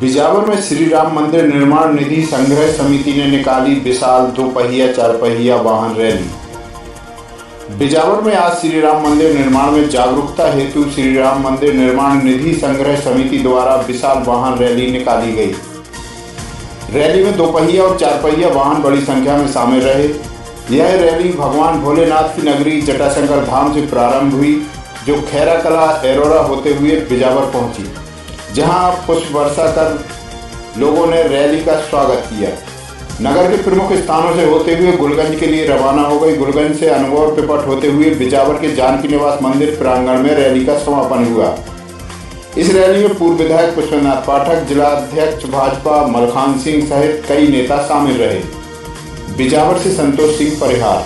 बिजावर में श्री राम मंदिर निर्माण निधि संग्रह समिति ने निकाली विशाल दो पहिया, चार पहिया वाहन रैली। बिजावर में आज श्री राम मंदिर निर्माण में जागरूकता हेतु श्री राम मंदिर निर्माण निधि संग्रह समिति द्वारा विशाल वाहन रैली निकाली गई। रैली में दोपहिया और चार पहिया वाहन बड़ी संख्या में शामिल रहे। यह रैली भगवान भोलेनाथ की नगरी जटाशंकर धाम से प्रारंभ हुई, जो खैरा कला एरोरा होते हुए बिजावर पहुँची। जहाँ पुष्प वर्षा कर लोगों ने रैली का स्वागत किया। नगर के प्रमुख स्थानों से होते हुए गुलगंज के लिए रवाना हो गई। गुलगंज से अनगौर पिपट होते हुए बिजावर के जानकी निवास मंदिर प्रांगण में रैली का समापन हुआ। इस रैली में पूर्व विधायक पुष्पनाथ पाठक जिला अध्यक्ष भाजपा मलखान सिंह सहित कई नेता शामिल रहे। बिजावर से संतोष सिंह परिहार।